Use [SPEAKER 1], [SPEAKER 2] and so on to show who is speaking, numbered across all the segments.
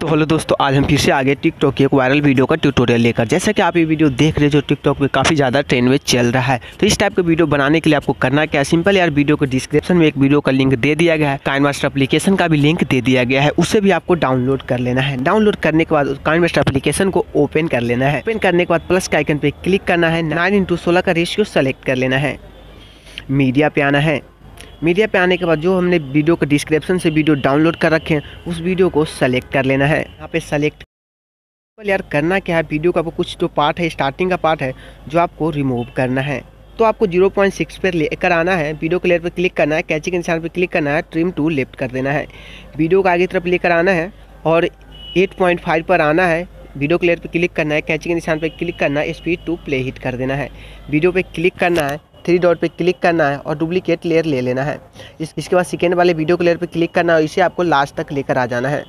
[SPEAKER 1] तो हेलो दोस्तों, आज हम फिर से आगे टिकटॉक की एक वायरल वीडियो का ट्यूटोरियल लेकर। जैसा कि आप ये वीडियो देख रहे हो जो टिकटॉक में काफ़ी ज़्यादा ट्रेंड में चल रहा है। तो इस टाइप का वीडियो बनाने के लिए आपको करना क्या है? सिंपल यार वीडियो को डिस्क्रिप्शन में एक वीडियो का लिंक दे दिया गया है। काइन मास्टर अपलीकेशन का भी लिंक दे दिया गया है। उसे भी आपको डाउनलोड कर लेना है। डाउनलोड करने के बाद काइन मास्टर को ओपन कर लेना है। ओपन करने के बाद प्लस का आइकन पर क्लिक करना है। नाइन इंटू सोलह का रेशियो सेलेक्ट कर लेना है। मीडिया पे आना है। मीडिया पे आने के बाद जो हमने वीडियो के डिस्क्रिप्शन से वीडियो डाउनलोड कर रखे हैं, उस वीडियो को सेलेक्ट कर लेना है। यहाँ पे सेलेक्ट यार करना क्या है? वीडियो का आपको कुछ जो पार्ट है स्टार्टिंग का पार्ट है, जो आपको रिमूव करना है। तो आपको 0.6 पर लेकर आना है। वीडियो के लेयर पर क्लिक करना है कैची के निशान पर क्लिक करना है ट्रिम टू लेफ़्ट कर देना है। वीडियो को आगे तरफ़ लेकर आना है और 8.5 पर आना है। वीडियो क्लियर पर क्लिक करना है कैची के निशान पर क्लिक करना है स्पीड टू प्ले हिट कर देना है। वीडियो पर क्लिक करना है थ्री डॉट पे क्लिक करना है और डुप्लीकेट लेयर ले लेना है। इस, इसके बाद सेकेंड वाले वीडियो के लेयर पे क्लिक करना है इसे आपको लास्ट तक लेकर आ जाना है।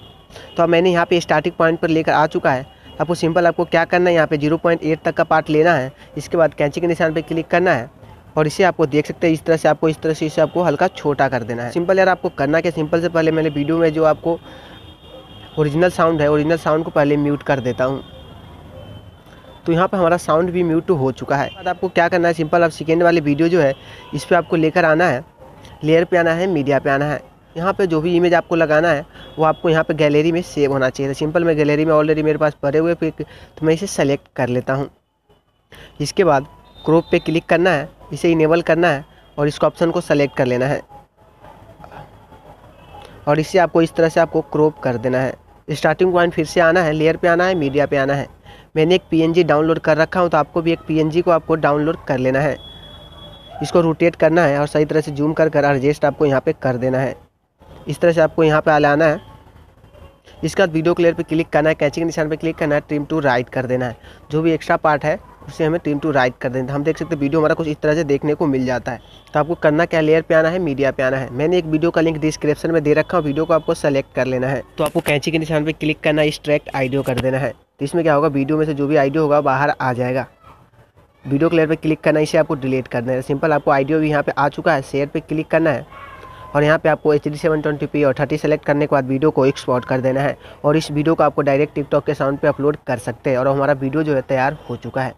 [SPEAKER 1] तो अब मैंने यहाँ पे स्टार्टिंग पॉइंट पर लेकर आ चुका है। आपको सिंपल आपको क्या करना है, यहाँ पे ज़ीरो पॉइंट एट तक का पार्ट लेना है। इसके बाद कैंची के निशान पर क्लिक करना है और इसे आपको देख सकते हैं, इस तरह से आपको, इस तरह से इसे आपको हल्का छोटा कर देना है। सिंपल यार आपको करना क्या? सिंपल से पहले मैंने वीडियो में जो आपको ओरिजिनल साउंड है ओरिजिनल साउंड को पहले म्यूट कर देता हूँ। तो यहाँ पर हमारा साउंड भी म्यूट हो चुका है। आपको क्या करना है? सिंपल आप सेकेंड वाली वीडियो जो है, इस पर आपको लेकर आना है। लेयर पे आना है मीडिया पे आना है। यहाँ पे जो भी इमेज आपको लगाना है, वो आपको यहाँ पे गैलरी में सेव होना चाहिए। सिंपल मैं गैलरी में ऑलरेडी मेरे पास पड़े हुए पिक तो मैं इसे सेलेक्ट कर लेता हूँ। इसके बाद क्रोप पे क्लिक करना है, इसे इनेबल करना है और इसको ऑप्शन को सेलेक्ट कर लेना है। और इसे आपको इस तरह से आपको क्रोप कर देना है। स्टार्टिंग पॉइंट फिर से आना है लेयर पे आना है मीडिया पे आना है। मैंने एक पीएनजी डाउनलोड कर रखा हूँ तो आपको भी एक पीएनजी को आपको डाउनलोड कर लेना है। इसको रोटेट करना है और सही तरह से जूम कर कर एडजस्ट आपको यहाँ पे कर देना है। इस तरह से आपको यहाँ पे लाना है। इसके बाद वीडियो क्लियर पे क्लिक करना है कैचिंग निशान पे क्लिक करना है ट्रिम टू राइट कर देना है। जो भी एक्स्ट्रा पार्ट है, उसे हमें ट्रिम टू राइट कर देना हम देख सकते हैं वीडियो हमारा कुछ इस तरह से देखने को मिल जाता है। तो आपको करना क्या लेयर पे आना है मीडिया पे आना है। मैंने एक वीडियो का लिंक डिस्क्रिप्शन में दे रखा हूँ वीडियो को आपको सेलेक्ट कर लेना है। तो आपको कैंची के निशान पर क्लिक करना है स्ट्रैक्ट आइडियो कर देना है। तो इसमें क्या होगा वीडियो में से जो भी आइडियो होगा बाहर आ जाएगा। वीडियो क्लियर पर क्लिक करना है, इसे आपको डिलीट करना है। सिंपल आपको आइडियो भी यहाँ पर आ चुका है शेयर पर क्लिक करना है। और यहाँ पे आपको H D seven twenty P और थर्टी सेलेक्ट करने के बाद वीडियो को एक्सपोर्ट कर देना है। और इस वीडियो को आपको डायरेक्ट टिकटॉक के साउंड पे अपलोड कर सकते हैं। और हमारा वीडियो जो है तैयार हो चुका है।